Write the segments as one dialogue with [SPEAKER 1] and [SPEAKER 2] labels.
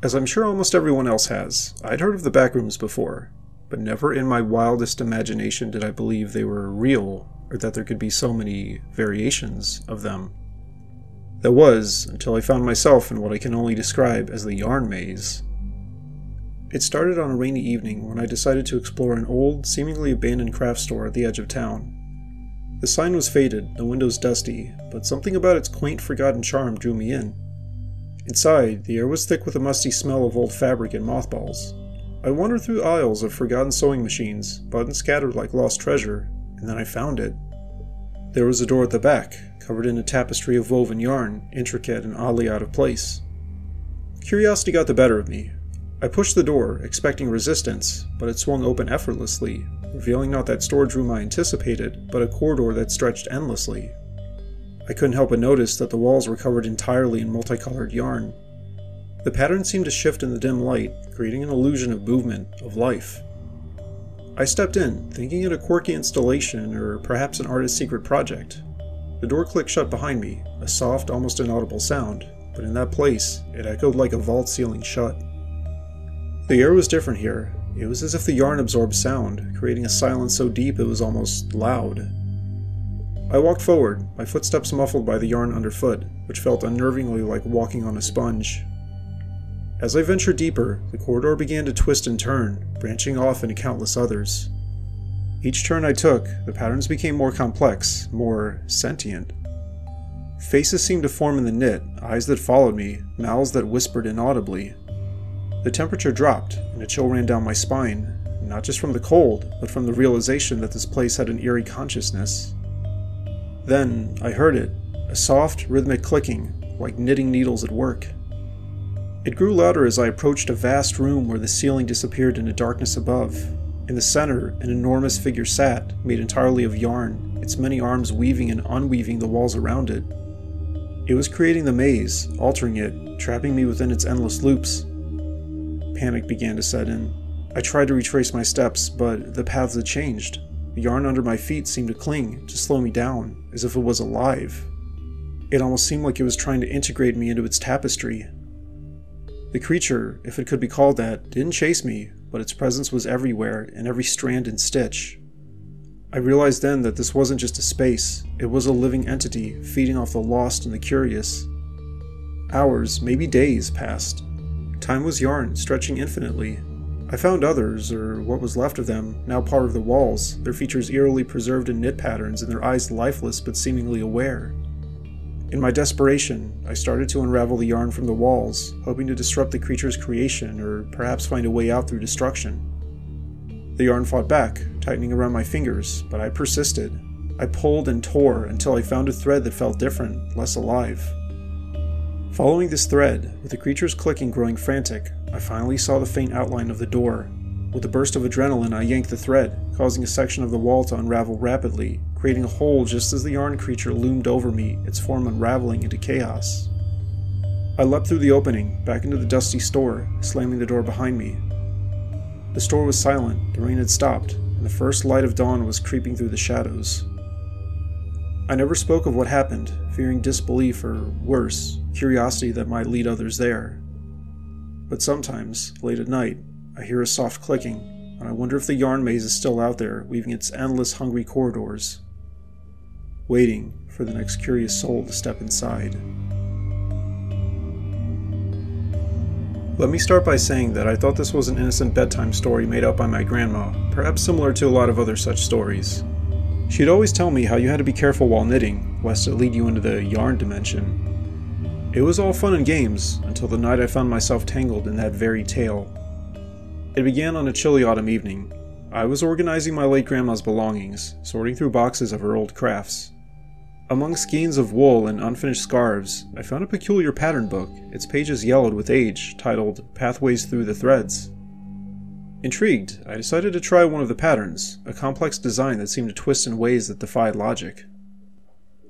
[SPEAKER 1] As I'm sure almost everyone else has, I'd heard of the backrooms before, but never in my wildest imagination did I believe they were real or that there could be so many variations of them. That was until I found myself in what I can only describe as the yarn maze. It started on a rainy evening when I decided to explore an old, seemingly abandoned craft store at the edge of town. The sign was faded, the windows dusty, but something about its quaint, forgotten charm drew me in. Inside, the air was thick with a musty smell of old fabric and mothballs. I wandered through aisles of forgotten sewing machines, buttons scattered like lost treasure, and then I found it. There was a door at the back, covered in a tapestry of woven yarn, intricate and oddly out of place. Curiosity got the better of me. I pushed the door, expecting resistance, but it swung open effortlessly, revealing not that storage room I anticipated, but a corridor that stretched endlessly. I couldn't help but notice that the walls were covered entirely in multicolored yarn. The pattern seemed to shift in the dim light, creating an illusion of movement, of life. I stepped in, thinking it a quirky installation or perhaps an artist's secret project. The door clicked shut behind me, a soft, almost inaudible sound, but in that place, it echoed like a vault ceiling shut. The air was different here. It was as if the yarn absorbed sound, creating a silence so deep it was almost loud. I walked forward, my footsteps muffled by the yarn underfoot, which felt unnervingly like walking on a sponge. As I ventured deeper, the corridor began to twist and turn, branching off into countless others. Each turn I took, the patterns became more complex, more sentient. Faces seemed to form in the knit, eyes that followed me, mouths that whispered inaudibly. The temperature dropped, and a chill ran down my spine, not just from the cold, but from the realization that this place had an eerie consciousness. Then I heard it, a soft, rhythmic clicking, like knitting needles at work. It grew louder as I approached a vast room where the ceiling disappeared into darkness above. In the center, an enormous figure sat, made entirely of yarn, its many arms weaving and unweaving the walls around it. It was creating the maze, altering it, trapping me within its endless loops. Panic began to set in. I tried to retrace my steps, but the paths had changed. The yarn under my feet seemed to cling, to slow me down, as if it was alive. It almost seemed like it was trying to integrate me into its tapestry, the creature, if it could be called that, didn't chase me, but its presence was everywhere, in every strand and stitch. I realized then that this wasn't just a space, it was a living entity feeding off the lost and the curious. Hours, maybe days, passed. Time was yarn, stretching infinitely. I found others, or what was left of them, now part of the walls, their features eerily preserved in knit patterns and their eyes lifeless but seemingly aware. In my desperation, I started to unravel the yarn from the walls, hoping to disrupt the creature's creation or perhaps find a way out through destruction. The yarn fought back, tightening around my fingers, but I persisted. I pulled and tore until I found a thread that felt different, less alive. Following this thread, with the creature's clicking growing frantic, I finally saw the faint outline of the door. With a burst of adrenaline, I yanked the thread, causing a section of the wall to unravel rapidly, creating a hole just as the yarn creature loomed over me, its form unraveling into chaos. I leapt through the opening, back into the dusty store, slamming the door behind me. The store was silent, the rain had stopped, and the first light of dawn was creeping through the shadows. I never spoke of what happened, fearing disbelief or, worse, curiosity that might lead others there. But sometimes, late at night, I hear a soft clicking, and I wonder if the yarn maze is still out there, weaving its endless hungry corridors, waiting for the next curious soul to step inside. Let me start by saying that I thought this was an innocent bedtime story made up by my grandma, perhaps similar to a lot of other such stories. She'd always tell me how you had to be careful while knitting, lest it lead you into the yarn dimension. It was all fun and games, until the night I found myself tangled in that very tale. It began on a chilly autumn evening. I was organizing my late grandma's belongings, sorting through boxes of her old crafts. Among skeins of wool and unfinished scarves, I found a peculiar pattern book, its pages yellowed with age, titled Pathways Through the Threads. Intrigued, I decided to try one of the patterns, a complex design that seemed to twist in ways that defied logic.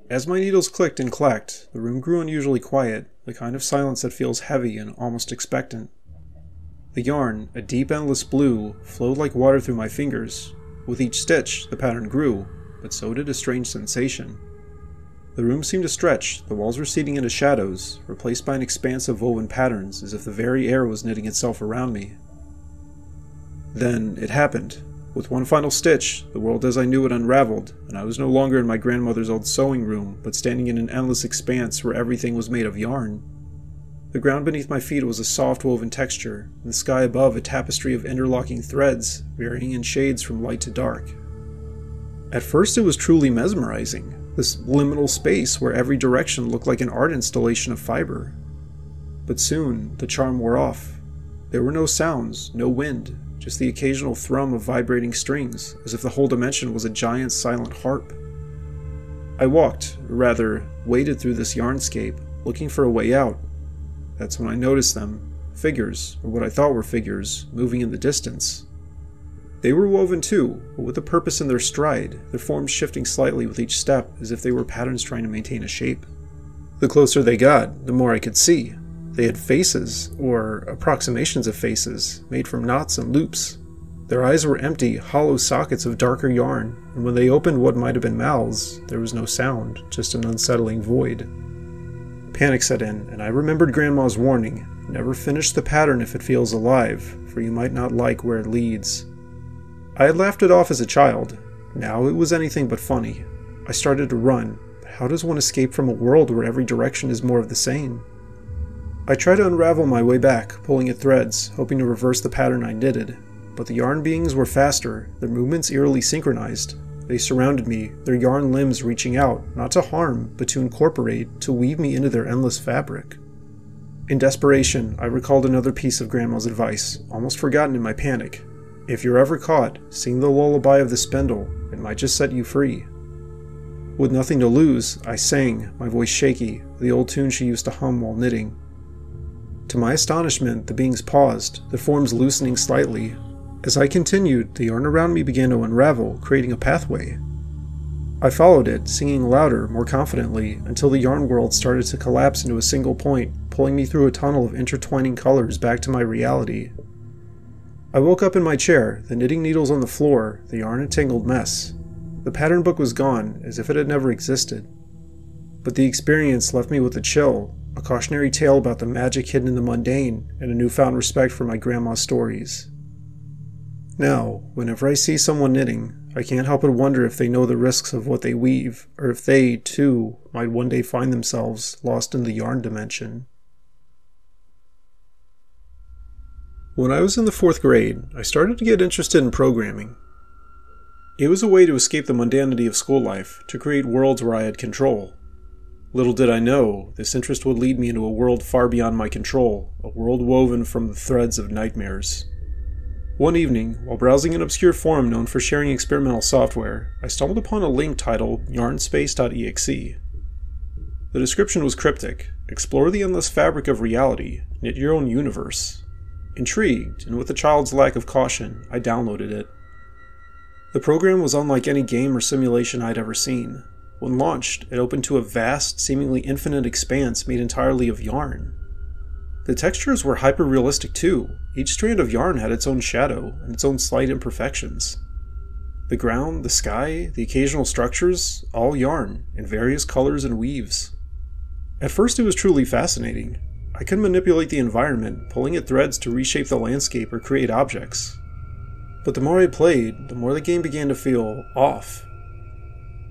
[SPEAKER 1] As my needles clicked and clacked, the room grew unusually quiet, the kind of silence that feels heavy and almost expectant. The yarn, a deep endless blue, flowed like water through my fingers. With each stitch, the pattern grew, but so did a strange sensation. The room seemed to stretch, the walls receding into shadows, replaced by an expanse of woven patterns as if the very air was knitting itself around me. Then it happened. With one final stitch, the world as I knew it unraveled, and I was no longer in my grandmother's old sewing room, but standing in an endless expanse where everything was made of yarn. The ground beneath my feet was a soft woven texture, and the sky above a tapestry of interlocking threads, varying in shades from light to dark. At first, it was truly mesmerizing, this liminal space where every direction looked like an art installation of fiber. But soon, the charm wore off. There were no sounds, no wind, just the occasional thrum of vibrating strings, as if the whole dimension was a giant silent harp. I walked, rather, waded through this yarnscape, looking for a way out. That's when I noticed them figures, or what I thought were figures, moving in the distance. They were woven too, but with a purpose in their stride, their forms shifting slightly with each step as if they were patterns trying to maintain a shape. The closer they got, the more I could see. They had faces, or approximations of faces, made from knots and loops. Their eyes were empty, hollow sockets of darker yarn, and when they opened what might have been mouths, there was no sound, just an unsettling void. Panic set in, and I remembered Grandma's warning never finish the pattern if it feels alive, for you might not like where it leads. I had laughed it off as a child. Now it was anything but funny. I started to run, but how does one escape from a world where every direction is more of the same? I tried to unravel my way back, pulling at threads, hoping to reverse the pattern I knitted. But the yarn beings were faster, their movements eerily synchronized. They surrounded me, their yarn limbs reaching out, not to harm, but to incorporate, to weave me into their endless fabric. In desperation, I recalled another piece of Grandma's advice, almost forgotten in my panic, if you're ever caught, sing the lullaby of the spindle, it might just set you free. With nothing to lose, I sang, my voice shaky, the old tune she used to hum while knitting. To my astonishment, the beings paused, their forms loosening slightly. As I continued, the yarn around me began to unravel, creating a pathway. I followed it, singing louder, more confidently, until the yarn world started to collapse into a single point, pulling me through a tunnel of intertwining colors back to my reality. I woke up in my chair, the knitting needles on the floor, the yarn a tangled mess. The pattern book was gone, as if it had never existed. But the experience left me with a chill, a cautionary tale about the magic hidden in the mundane, and a newfound respect for my grandma's stories. Now, whenever I see someone knitting, I can't help but wonder if they know the risks of what they weave, or if they, too, might one day find themselves lost in the yarn dimension. When I was in the fourth grade, I started to get interested in programming. It was a way to escape the mundanity of school life, to create worlds where I had control. Little did I know, this interest would lead me into a world far beyond my control, a world woven from the threads of nightmares. One evening, while browsing an obscure forum known for sharing experimental software, I stumbled upon a link titled yarnspace.exe. The description was cryptic Explore the endless fabric of reality, knit your own universe. Intrigued, and with a child's lack of caution, I downloaded it. The program was unlike any game or simulation I'd ever seen. When launched, it opened to a vast, seemingly infinite expanse made entirely of yarn. The textures were hyper realistic too. Each strand of yarn had its own shadow and its own slight imperfections. The ground, the sky, the occasional structures, all yarn, in various colors and weaves. At first, it was truly fascinating. I could manipulate the environment, pulling at threads to reshape the landscape or create objects. But the more I played, the more the game began to feel off.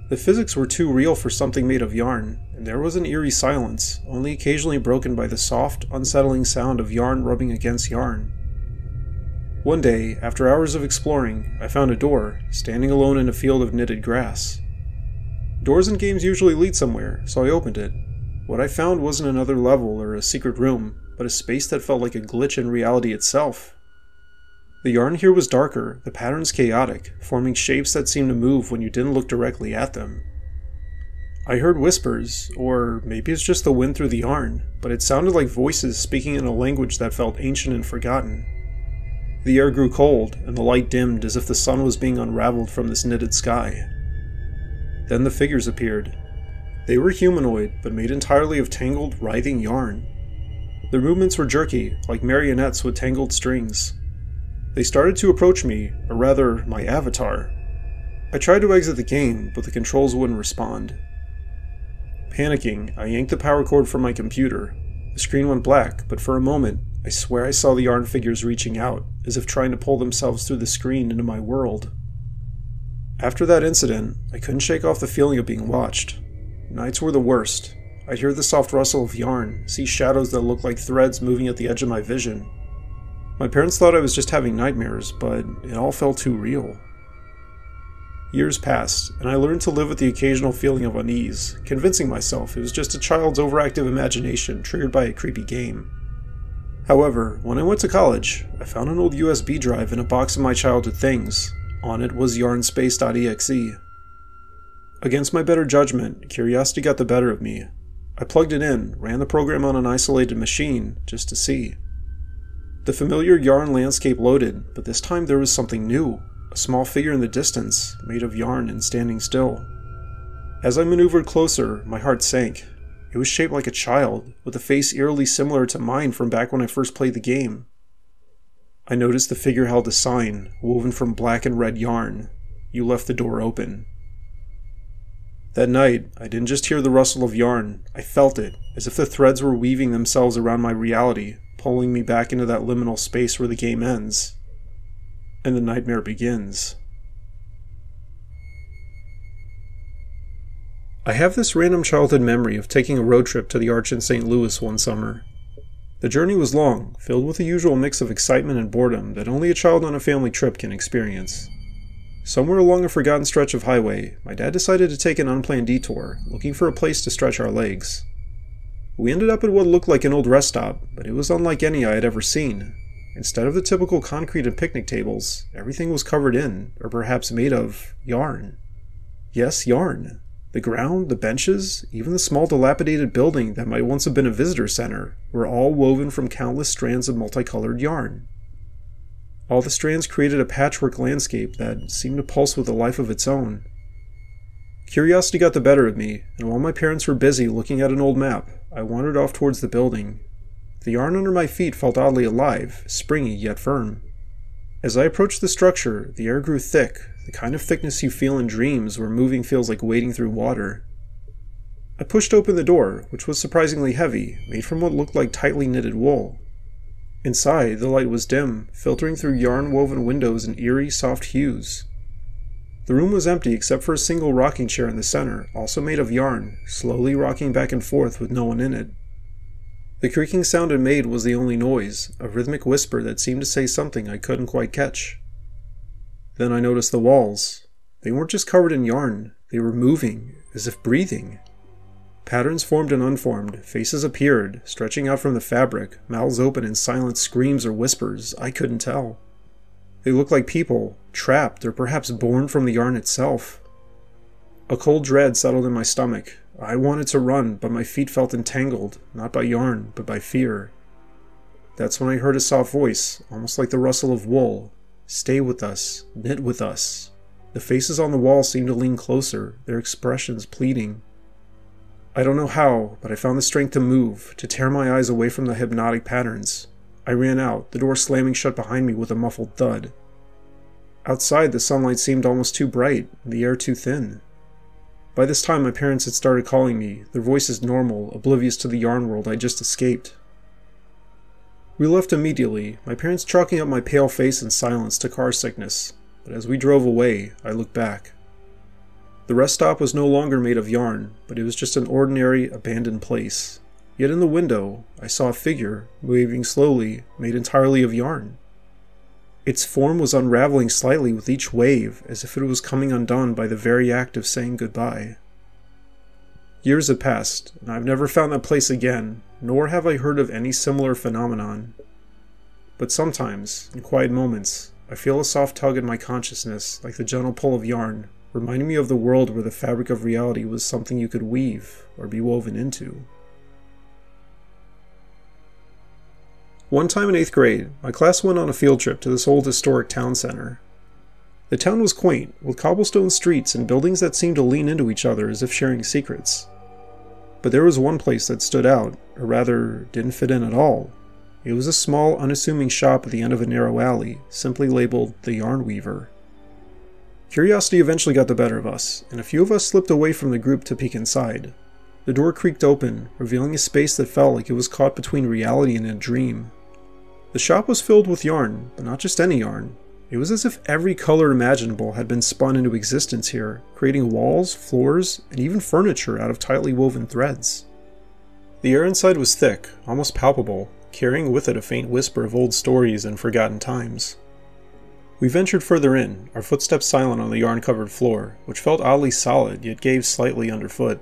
[SPEAKER 1] The physics were too real for something made of yarn, and there was an eerie silence, only occasionally broken by the soft, unsettling sound of yarn rubbing against yarn. One day, after hours of exploring, I found a door, standing alone in a field of knitted grass. Doors in games usually lead somewhere, so I opened it, what I found wasn't another level or a secret room, but a space that felt like a glitch in reality itself. The yarn here was darker, the patterns chaotic, forming shapes that seemed to move when you didn't look directly at them. I heard whispers, or maybe it's just the wind through the yarn, but it sounded like voices speaking in a language that felt ancient and forgotten. The air grew cold, and the light dimmed as if the sun was being unraveled from this knitted sky. Then the figures appeared, they were humanoid, but made entirely of tangled, writhing yarn. Their movements were jerky, like marionettes with tangled strings. They started to approach me, or rather, my avatar. I tried to exit the game, but the controls wouldn't respond. Panicking, I yanked the power cord from my computer. The screen went black, but for a moment, I swear I saw the yarn figures reaching out, as if trying to pull themselves through the screen into my world. After that incident, I couldn't shake off the feeling of being watched. Nights were the worst. I'd hear the soft rustle of yarn, see shadows that looked like threads moving at the edge of my vision. My parents thought I was just having nightmares, but it all felt too real. Years passed, and I learned to live with the occasional feeling of unease, convincing myself it was just a child's overactive imagination triggered by a creepy game. However, when I went to college, I found an old USB drive in a box of my childhood things, on it was yarnspace.exe. Against my better judgment, curiosity got the better of me. I plugged it in, ran the program on an isolated machine, just to see. The familiar yarn landscape loaded, but this time there was something new a small figure in the distance, made of yarn and standing still. As I maneuvered closer, my heart sank. It was shaped like a child, with a face eerily similar to mine from back when I first played the game. I noticed the figure held a sign, woven from black and red yarn. You left the door open. That night, I didn't just hear the rustle of yarn, I felt it, as if the threads were weaving themselves around my reality, pulling me back into that liminal space where the game ends. And the nightmare begins. I have this random childhood memory of taking a road trip to the Arch in St. Louis one summer. The journey was long, filled with the usual mix of excitement and boredom that only a child on a family trip can experience. Somewhere along a forgotten stretch of highway, my dad decided to take an unplanned detour, looking for a place to stretch our legs. We ended up at what looked like an old rest stop, but it was unlike any I had ever seen. Instead of the typical concrete and picnic tables, everything was covered in, or perhaps made of, yarn. Yes, yarn. The ground, the benches, even the small dilapidated building that might once have been a visitor center were all woven from countless strands of multicolored yarn. All the strands created a patchwork landscape that seemed to pulse with a life of its own. Curiosity got the better of me, and while my parents were busy looking at an old map, I wandered off towards the building. The yarn under my feet felt oddly alive, springy yet firm. As I approached the structure, the air grew thick, the kind of thickness you feel in dreams where moving feels like wading through water. I pushed open the door, which was surprisingly heavy, made from what looked like tightly knitted wool. Inside, the light was dim, filtering through yarn woven windows in eerie, soft hues. The room was empty except for a single rocking chair in the center, also made of yarn, slowly rocking back and forth with no one in it. The creaking sound it made was the only noise, a rhythmic whisper that seemed to say something I couldn't quite catch. Then I noticed the walls. They weren't just covered in yarn, they were moving, as if breathing. Patterns formed and unformed, faces appeared, stretching out from the fabric, mouths open in silent screams or whispers, I couldn't tell. They looked like people, trapped or perhaps born from the yarn itself. A cold dread settled in my stomach. I wanted to run, but my feet felt entangled, not by yarn, but by fear. That's when I heard a soft voice, almost like the rustle of wool, Stay with us. Knit with us. The faces on the wall seemed to lean closer, their expressions pleading. I don't know how, but I found the strength to move, to tear my eyes away from the hypnotic patterns. I ran out, the door slamming shut behind me with a muffled thud. Outside, the sunlight seemed almost too bright, the air too thin. By this time, my parents had started calling me, their voices normal, oblivious to the yarn world I just escaped. We left immediately, my parents chalking up my pale face in silence to car sickness, but as we drove away, I looked back. The rest stop was no longer made of yarn, but it was just an ordinary, abandoned place. Yet in the window, I saw a figure, moving slowly, made entirely of yarn. Its form was unraveling slightly with each wave, as if it was coming undone by the very act of saying goodbye. Years have passed, and I've never found that place again, nor have I heard of any similar phenomenon. But sometimes, in quiet moments, I feel a soft tug in my consciousness, like the gentle pull of yarn, reminding me of the world where the fabric of reality was something you could weave or be woven into. One time in 8th grade, my class went on a field trip to this old historic town center. The town was quaint, with cobblestone streets and buildings that seemed to lean into each other as if sharing secrets. But there was one place that stood out, or rather, didn't fit in at all. It was a small, unassuming shop at the end of a narrow alley, simply labeled the Yarn Weaver. Curiosity eventually got the better of us, and a few of us slipped away from the group to peek inside. The door creaked open, revealing a space that felt like it was caught between reality and a dream. The shop was filled with yarn, but not just any yarn. It was as if every color imaginable had been spun into existence here, creating walls, floors, and even furniture out of tightly woven threads. The air inside was thick, almost palpable, carrying with it a faint whisper of old stories and forgotten times. We ventured further in, our footsteps silent on the yarn covered floor, which felt oddly solid yet gave slightly underfoot.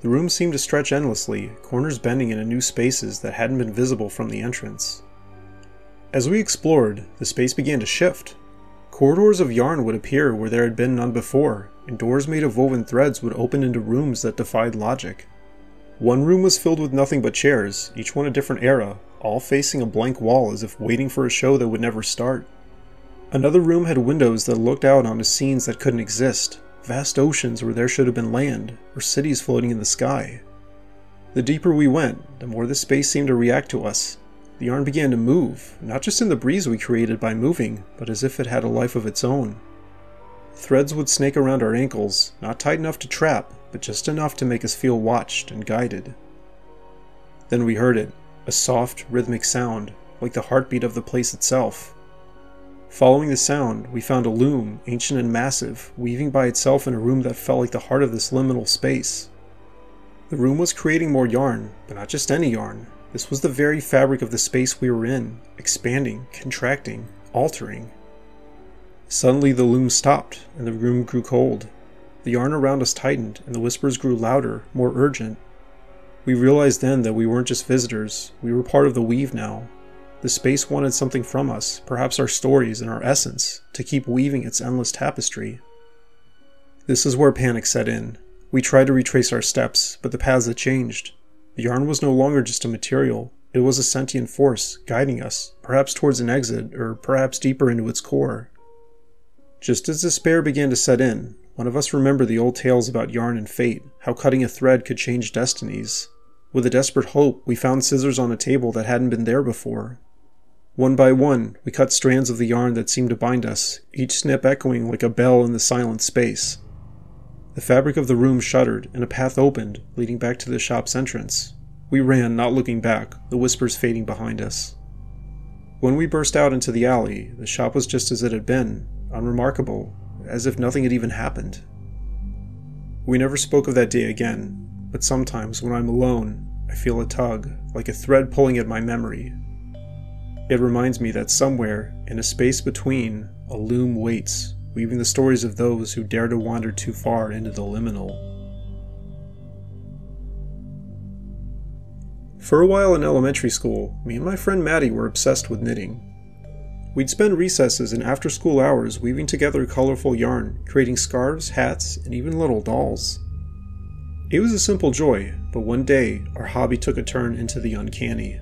[SPEAKER 1] The room seemed to stretch endlessly, corners bending into new spaces that hadn't been visible from the entrance. As we explored, the space began to shift. Corridors of yarn would appear where there had been none before, and doors made of woven threads would open into rooms that defied logic. One room was filled with nothing but chairs, each one a different era, all facing a blank wall as if waiting for a show that would never start. Another room had windows that looked out onto scenes that couldn't exist, vast oceans where there should have been land, or cities floating in the sky. The deeper we went, the more the space seemed to react to us. The yarn began to move, not just in the breeze we created by moving, but as if it had a life of its own. Threads would snake around our ankles, not tight enough to trap, but just enough to make us feel watched and guided. Then we heard it, a soft, rhythmic sound, like the heartbeat of the place itself. Following the sound, we found a loom, ancient and massive, weaving by itself in a room that felt like the heart of this liminal space. The room was creating more yarn, but not just any yarn. This was the very fabric of the space we were in, expanding, contracting, altering. Suddenly the loom stopped, and the room grew cold. The yarn around us tightened, and the whispers grew louder, more urgent. We realized then that we weren't just visitors, we were part of the weave now, the space wanted something from us, perhaps our stories and our essence, to keep weaving its endless tapestry. This is where panic set in. We tried to retrace our steps, but the paths had changed. The yarn was no longer just a material, it was a sentient force, guiding us, perhaps towards an exit, or perhaps deeper into its core. Just as despair began to set in, one of us remembered the old tales about yarn and fate, how cutting a thread could change destinies. With a desperate hope, we found scissors on a table that hadn't been there before, one by one, we cut strands of the yarn that seemed to bind us, each snip echoing like a bell in the silent space. The fabric of the room shuddered, and a path opened, leading back to the shop's entrance. We ran, not looking back, the whispers fading behind us. When we burst out into the alley, the shop was just as it had been, unremarkable, as if nothing had even happened. We never spoke of that day again, but sometimes when I'm alone, I feel a tug, like a thread pulling at my memory, it reminds me that somewhere, in a space between, a loom waits, weaving the stories of those who dare to wander too far into the liminal. For a while in elementary school, me and my friend Maddie were obsessed with knitting. We'd spend recesses and after school hours weaving together colorful yarn, creating scarves, hats, and even little dolls. It was a simple joy, but one day our hobby took a turn into the uncanny.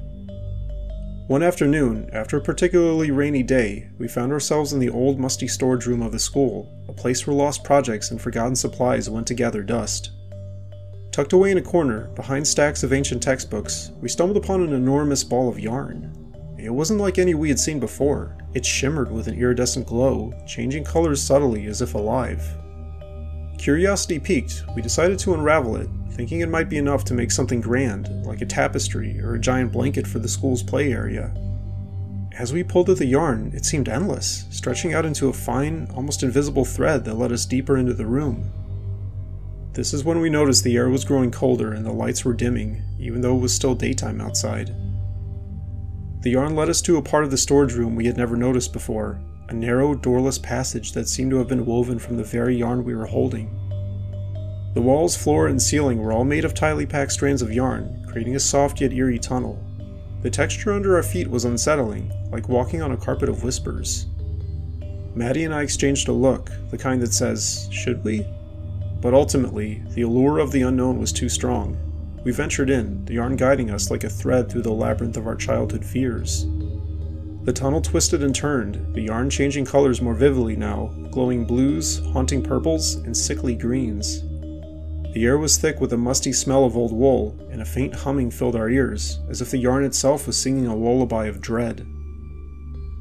[SPEAKER 1] One afternoon, after a particularly rainy day, we found ourselves in the old musty storage room of the school, a place where lost projects and forgotten supplies went to gather dust. Tucked away in a corner, behind stacks of ancient textbooks, we stumbled upon an enormous ball of yarn. It wasn't like any we had seen before. It shimmered with an iridescent glow, changing colors subtly as if alive. Curiosity piqued, we decided to unravel it, thinking it might be enough to make something grand, like a tapestry or a giant blanket for the school's play area. As we pulled at the yarn, it seemed endless, stretching out into a fine, almost invisible thread that led us deeper into the room. This is when we noticed the air was growing colder and the lights were dimming, even though it was still daytime outside. The yarn led us to a part of the storage room we had never noticed before, a narrow, doorless passage that seemed to have been woven from the very yarn we were holding. The walls, floor, and ceiling were all made of tightly packed strands of yarn, creating a soft yet eerie tunnel. The texture under our feet was unsettling, like walking on a carpet of whispers. Maddie and I exchanged a look, the kind that says, Should we? But ultimately, the allure of the unknown was too strong. We ventured in, the yarn guiding us like a thread through the labyrinth of our childhood fears. The tunnel twisted and turned, the yarn changing colors more vividly now, glowing blues, haunting purples, and sickly greens. The air was thick with a musty smell of old wool, and a faint humming filled our ears, as if the yarn itself was singing a lullaby of dread.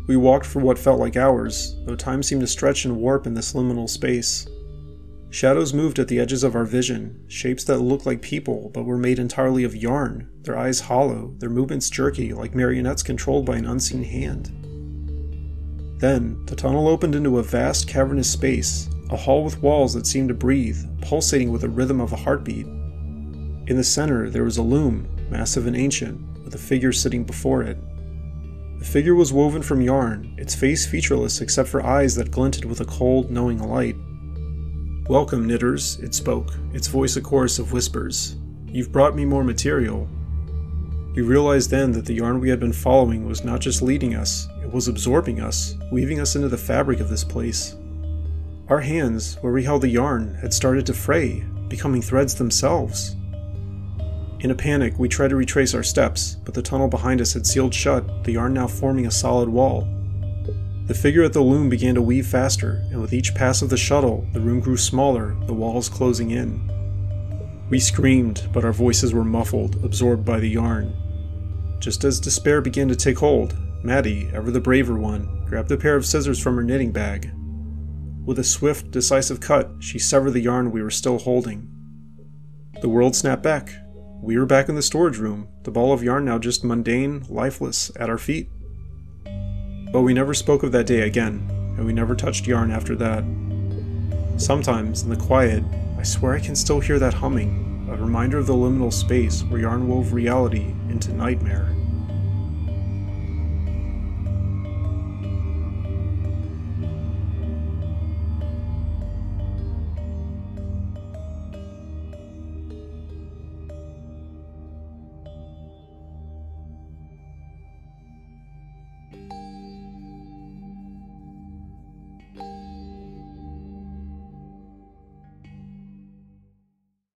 [SPEAKER 1] We walked for what felt like hours, though time seemed to stretch and warp in this liminal space. Shadows moved at the edges of our vision, shapes that looked like people but were made entirely of yarn, their eyes hollow, their movements jerky like marionettes controlled by an unseen hand. Then, the tunnel opened into a vast cavernous space, a hall with walls that seemed to breathe, pulsating with the rhythm of a heartbeat. In the center, there was a loom, massive and ancient, with a figure sitting before it. The figure was woven from yarn, its face featureless except for eyes that glinted with a cold, knowing light. Welcome, knitters, it spoke, its voice a chorus of whispers. You've brought me more material. We realized then that the yarn we had been following was not just leading us, it was absorbing us, weaving us into the fabric of this place. Our hands, where we held the yarn, had started to fray, becoming threads themselves. In a panic, we tried to retrace our steps, but the tunnel behind us had sealed shut, the yarn now forming a solid wall. The figure at the loom began to weave faster, and with each pass of the shuttle, the room grew smaller, the walls closing in. We screamed, but our voices were muffled, absorbed by the yarn. Just as despair began to take hold, Maddie, ever the braver one, grabbed a pair of scissors from her knitting bag. With a swift, decisive cut, she severed the yarn we were still holding. The world snapped back, we were back in the storage room, the ball of yarn now just mundane, lifeless, at our feet. But we never spoke of that day again, and we never touched yarn after that. Sometimes, in the quiet, I swear I can still hear that humming, a reminder of the liminal space where yarn wove reality into nightmare.